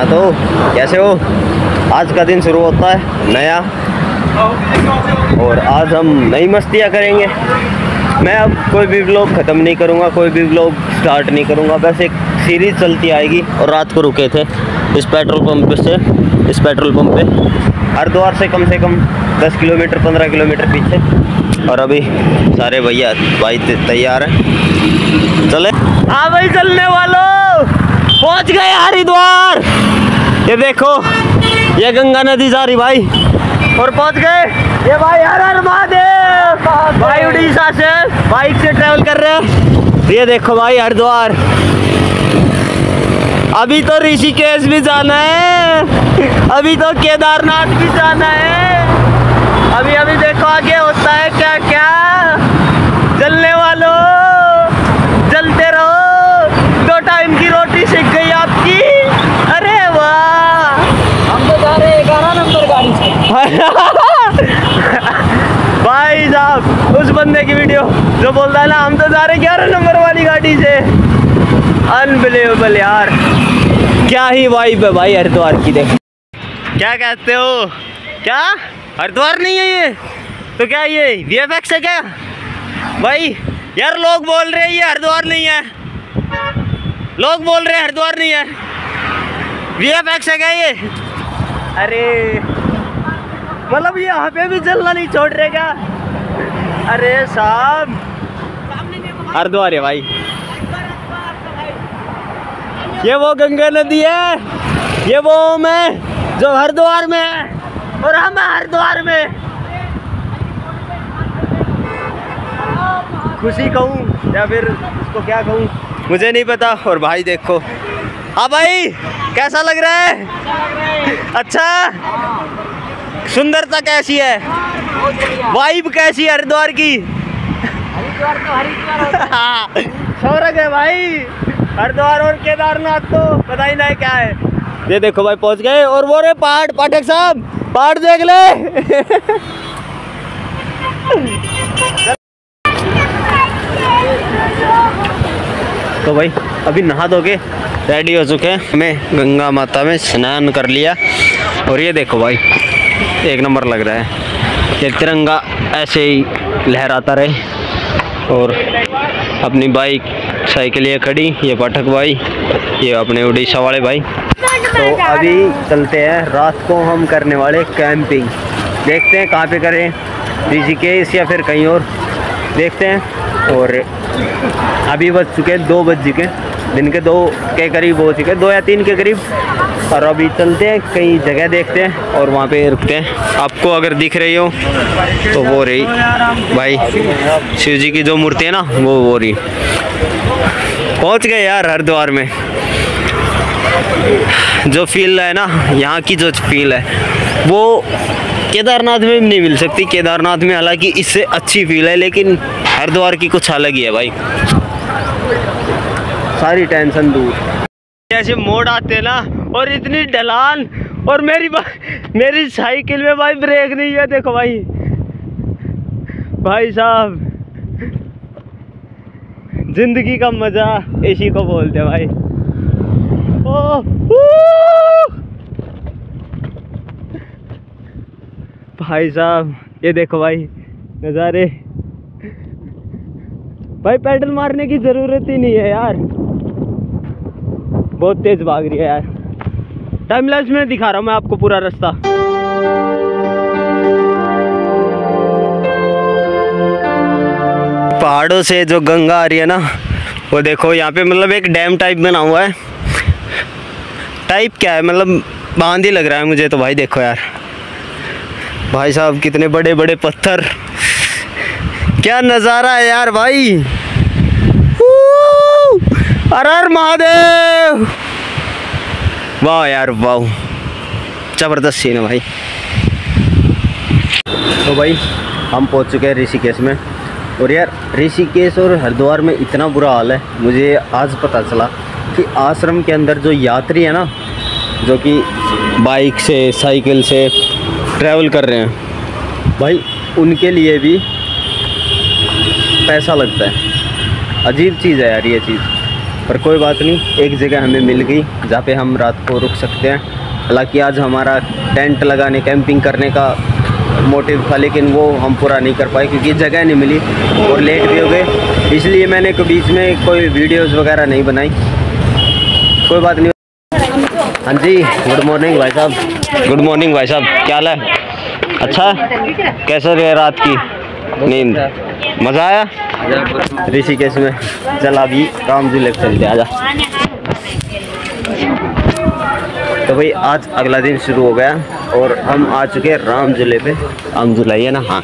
हाँ तो कैसे हो? आज का दिन शुरू होता है, नया। और आज हम नई मस्तियाँ करेंगे। मैं अब कोई भी ब्लॉग ख़त्म नहीं करूँगा, कोई भी ब्लॉग स्टार्ट नहीं करूँगा। बस एक सीरीज़ चलती आएगी और रात को रुके थे। इस पेट्रोल पंप से, इस पेट्रोल पंप पे। हरिद्वार से कम से कम 10 किलोमीटर 15 किलोमीटर पीछे। और अभी सारे भैया भाई तैयार हैं। चले। हाँ भाई, चलने वालों! पहुँच गए हरिद्वार। ये देखो, ये गंगा नदी जा रही भाई। और पहुँच गए। ये भाई हर हर महादेव। भाई उड़ीसा से बाइक से ट्रैवल कर रहे हैं। ये देखो भाई हरिद्वार। अभी तो ऋषिकेश भी जाना है। अभी तो केदारनाथ भी जाना है। अभी अभी देखो आगे होता है क्या क्या जलने वालों, जलते रहो। दो टाइम की रोटी सीख गई आपकी अरे वाह हम तो जा रहे हैं ग्यारह नंबर गाड़ी से भाई साहब, उस बंदे की वीडियो जो बोलता है ना, हम तो जा रहे ग्यारह नंबर वाली गाड़ी से। अनबिलीवेबल यार। क्या ही वाइब है भाई हरिद्वार की, देख। क्या कहते हो? क्या? हरिद्वार नहीं है ये? तो क्या ये वी एफ़ एक्स है क्या? भाई, यार लोग बोल रहे हैं ये हरिद्वार नहीं है। लोग बोल रहे हैं हरिद्वार नहीं है। वी एफ़ एक्स है क्या ये? अरे मतलब ये यहाँ पे भी चलना नहीं छोड़ रहे क्या? अरे साहब। हरिद्वार है भाई। ये वो गंगा नदी है। ये वो है जो हरिद्वार में है। और हम हरिद्वार में। खुशी कहूँ या फिर उसको क्या कहूँ? मुझे नहीं पता और भाई देखो। हाँ भाई कैसा लग रहा है? अच्छा सुंदरता कैसी है? वाइब कैसी है हरिद्वार की? हरिद्वार तो हरिद्वार है। भाई। हरिद्वार और केदारनाथ तो पता ही नहीं क्या है। ये देखो भाई, पहुँच गए और वो रे पहाड़, पाठक साहब। पहाड़ देख ले। तो भाई, अभी नहा धो के रेडी हो चुके हैं। हमें गंगा माता में स्नान कर लिया। और ये देखो भाई एक नंबर लग रहा है। ये तिरंगा ऐसे ही लहराता रहे और अपनी बाइक साइकिल ये खड़ी, ये पाठक भाई, ये अपने उड़ीसा वाले भाई। तो अभी चलते हैं, रात को हम करने वाले कैंपिंग देखते हैं कहाँ पे करें, ऋषिकेश या फिर कहीं और। देखते हैं, और अभी बज चुके हैं दो बज चुके दिन के दो के करीब हो चुके दो या तीन के करीब। और अभी चलते हैं, कई जगह देखते हैं और वहाँ पे रुकते हैं। आपको अगर दिख रही हो तो वो रही। भाई शिव जी की जो मूर्ति है ना, वो वो रही। पहुँच गए यार हरिद्वार में। जो फील है ना, यहाँ की जो फील है, वो केदारनाथ में भी नहीं मिल सकती। केदारनाथ में हालाँकि इससे अच्छी फील है, लेकिन हरिद्वार की कुछ अलग ही है भाई। सारी टेंशन दूर। ऐसे मोड़ आते ना और इतनी ढलान और मेरी मेरी साइकिल में भाई ब्रेक नहीं है देखो भाई। भाई साहब ज़िंदगी का मज़ा इसी को बोलते भाई। ओ, भाई साहब ये देखो भाई नज़ारे। भाई पैडल मारने की ज़रूरत ही नहीं है यार। बहुत तेज़ भाग रही है यार। टाइम लैप्स में दिखा रहा हूँ मैं आपको पूरा रास्ता। पहाड़ों से जो गंगा आ रही है ना, वो देखो, यहाँ पे मतलब एक डैम टाइप बना हुआ है। टाइप क्या है? मतलब बाँध ही लग रहा है मुझे तो भाई, देखो यार। भाई साहब, कितने बड़े बड़े पत्थर। क्या नज़ारा है यार भाई! हर महादेव। वाह यार, वाह। ज़बरदस्त सीन है भाई। तो भाई, हम पहुँच चुके हैं ऋषिकेश में। और यार, ऋषिकेश और हरिद्वार में इतना बुरा हाल है, मुझे आज पता चला कि आश्रम के अंदर जो यात्री है ना, जो कि बाइक से, साइकिल से ट्रैवल कर रहे हैं, भाई, उनके लिए भी पैसा लगता है। अजीब चीज़ है यार ये चीज़। पर कोई बात नहीं, एक जगह हमें मिल गई, जहाँ पे हम रात को रुक सकते हैं। हालाँकि आज हमारा टेंट लगाने, कैंपिंग करने का मोटिव था, लेकिन वो हम पूरा नहीं कर पाए, क्योंकि जगह नहीं मिली और लेट भी हो गए। इसलिए मैंने को बीच में कोई वीडियोस वगैरह नहीं बनाई। कोई बात नहीं। हाँ जी गुड मॉर्निंग भाई साहब। गुड मॉर्निंग भाई साहब, क्या हाल है? अच्छा? कैसे रहे रात की? नींद। मज़ा आया? ऋषिकेश में। चल अभी राम ज़िले चलते आजा। तो भाई आज अगला दिन शुरू हो गया और हम आ चुके हैं राम ज़िले पे। राम झूला ही है ना? हाँ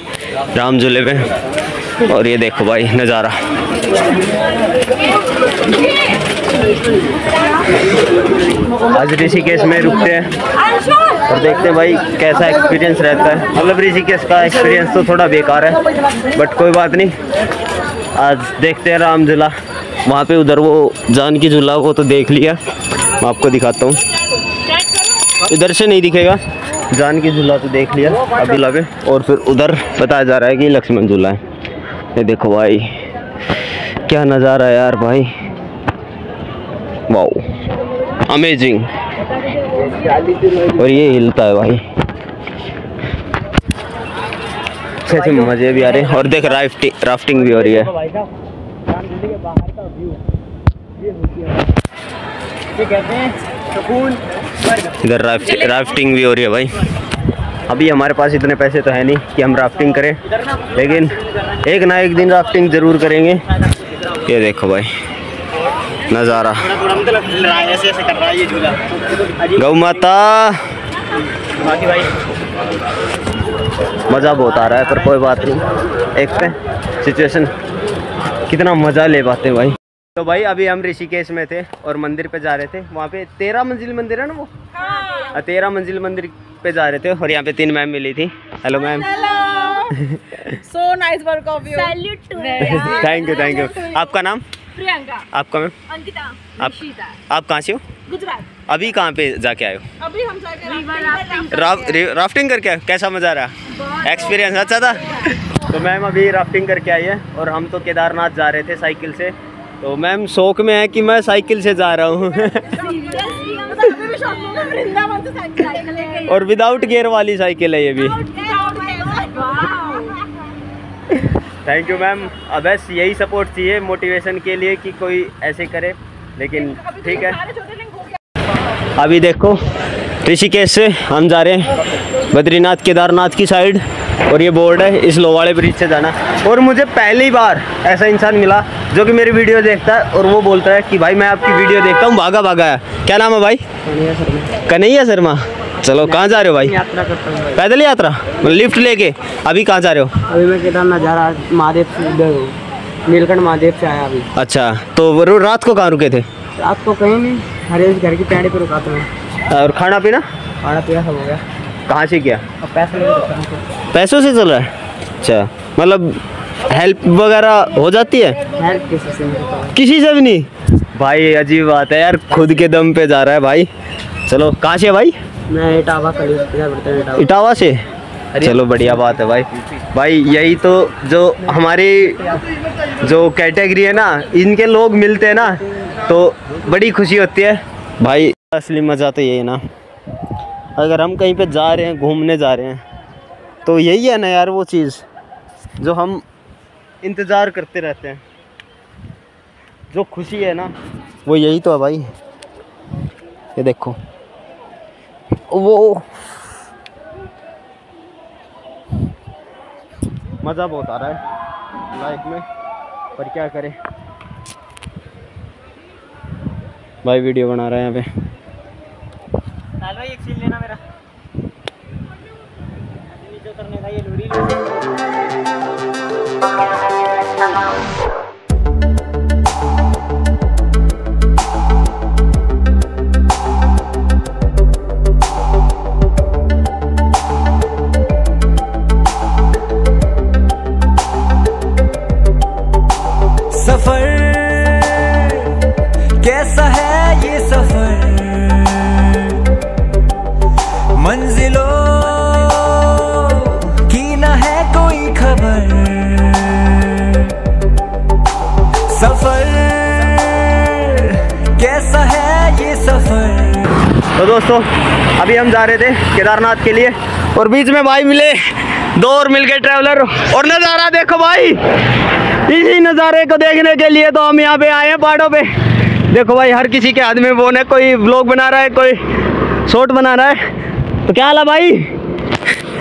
राम झूले पे। और ये देखो भाई नज़ारा। आज ऋषिकेश में रुकते हैं। और देखते हैं भाई कैसा एक्सपीरियंस रहता है। मतलब ऋषिकेश का एक्सपीरियंस तो थोड़ा बेकार है बट कोई बात नहीं। आज देखते हैं राम झूला। वहाँ पे उधर वो जान की झूला को तो देख लिया। मैं आपको दिखाता हूँ। इधर से नहीं दिखेगा। जान की झूला तो देख लिया अभी लगे। और फिर उधर बताया जा रहा है कि लक्ष्मण झूला है। ये देखो भाई, क्या नज़ारा यार भाई। वाओ अमेजिंग और ये हिलता है भाई। अच्छे अच्छे मज़े भी आ रहे हैं। और देख राफ्टिंग राफ्टिंग भी हो रही है। इधर राफ्ट, राफ्टिंग भी हो रही है भाई। अभी हमारे पास इतने पैसे तो है नहीं कि हम राफ्टिंग करें। लेकिन एक ना एक दिन राफ्टिंग ज़रूर करेंगे। ये देखो भाई। नज़ारा। थोड़ा हिल रहा ऐसे ऐसे कर रहा ये झूला गौ माता। मज़ा बहुत आ रहा है पर कोई बात नहीं। एक पे सिचुएशन कितना मज़ा ले पाते भाई। तो भाई अभी हम ऋषिकेश में थे और मंदिर पे जा रहे थे। वहाँ पे तेरह मंजिल मंदिर है ना वो? हाँ, तेरह मंजिल मंदिर पे जा रहे थे और यहाँ पे तीन मैम मिली थी। Hello ma'am nice work of you. Salute thank you thank you आपका नाम? प्रियंका। आपका मैम? अंकिता आप आप कहाँ से हो? गुजरात। अभी कहाँ पे जाके आए हो? अभी हम जाके रिवर राफ्टिंग राफ्टिंग करके आए। कैसा मज़ा आ रहा? एक्सपीरियंस अच्छा था? तो मैम अभी राफ्टिंग करके आई है और हम तो केदारनाथ जा रहे थे साइकिल से। तो मैम शौक में है कि मैं साइकिल से जा रहा हूँ। साइकिल और विदाउट गियर वाली साइकिल है ये भी। थैंक यू मैम अब बस यही सपोर्ट चाहिए मोटिवेशन के लिए कि कोई ऐसे करे, लेकिन ठीक है। अभी देखो, ऋषिकेश से हम जा रहे हैं बद्रीनाथ, केदारनाथ की साइड और ये बोर्ड है, इस लोवाड़े ब्रिज से जाना। और मुझे पहली बार ऐसा इंसान मिला, जो कि मेरी वीडियो देखता है, और वो बोलता है कि, भाई, मैं आपकी वीडियो देखता हूँ भागा भागा है। क्या नाम है भाई? कन्हैया शर्मा। कन्हैया शर्मा? चलो कहाँ जा रहे हो भाई? यात्रा करता हूँ पैदल यात्रा? लिफ्ट लेके? अभी कहाँ जा रहे हो? अभी मैं केदारनाथ जा रहा महादेव नीलकंठ महादेव से आया अभी। अच्छा तो रात को कहाँ रुके थे? रात को कहीं नहीं हरेश घर की पैड़ी पे रुका था और खाना पीना? खाना पीना सब हो गया। कहाँ से किया? पैसे से चल रहा है? अच्छा मतलब हेल्प वगैरह हो जाती है? हेल्प किसी से नहीं किसी से भी नहीं? भाई अजीब बात है यार खुद के दम पे जा रहा है भाई। चलो कहाँ से भाई? मैं इटावा कॉलेज इटावा। से? चलो बढ़िया बात है भाई। भाई यही तो जो हमारी जो कैटेगरी है ना इनके लोग मिलते हैं ना तो बड़ी खुशी होती है। भाई असली मज़ा तो यही है ना। अगर हम कहीं पे जा रहे हैं घूमने जा रहे हैं तो यही है ना यार वो चीज़ जो हम इंतज़ार करते रहते हैं। जो खुशी है ना वो यही तो है भाई। ये देखो। वो। मज़ा बहुत आ रहा है लाइफ में पर क्या करें? भाई वीडियो बना रहा है यहाँ पे। भाई एक सीन लेना मेरा। नीचे उतरने का ये लोड़ी ये सफ़र। मंजिलों, की न है कोई खबर। सफ़र, कैसा है ये सफ़र? तो दोस्तों, अभी हम जा रहे थे केदारनाथ के लिए और बीच में भाई मिले दो और मिल गए ट्रैवलर और नज़ारा देखो भाई, इसी नज़ारे को देखने के लिए तो हम यहाँ पे आए हैं पहाड़ों पे। देखो भाई हर किसी के हाथ में फ़ोन है कोई ब्लॉग बना रहा है कोई शॉर्ट बना रहा है। तो क्या हाल है भाई?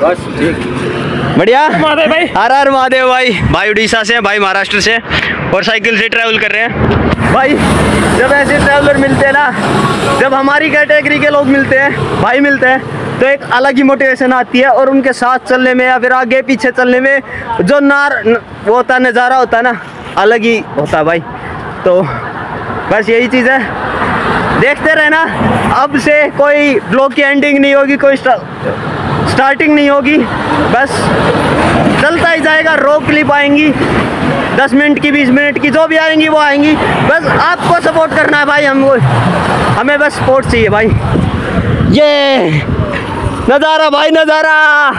बस ठीक। बढ़िया। महादेव भाई। हर हर महादेव भाई। भाई उड़ीसा से भाई महाराष्ट्र से और साइकिल से ट्रैवल कर रहे हैं। भाई जब ऐसे ट्रैवलर मिलते हैं ना जब हमारी कैटेगरी के लोग मिलते हैं भाई मिलते हैं तो एक अलग ही मोटिवेशन आती है और उनके साथ चलने में या फिर आगे पीछे चलने में जो नार वो होता है नज़ारा होता है ना अलग ही होता है भाई। तो बस यही चीज़ है। देखते रहना। अब से कोई ब्लॉग की एंडिंग नहीं होगी, कोई स्टा- स्टार्टिंग नहीं होगी। बस चलता ही जाएगा रोक क्लिप आएँगी। दस मिनट की, बीस मिनट की, जो भी आएँगी, वो आएँगी। बस आपको सपोर्ट करना है भाई हमको हमें बस सपोर्ट चाहिए भाई। ये! नज़ारा भाई, नज़ारा!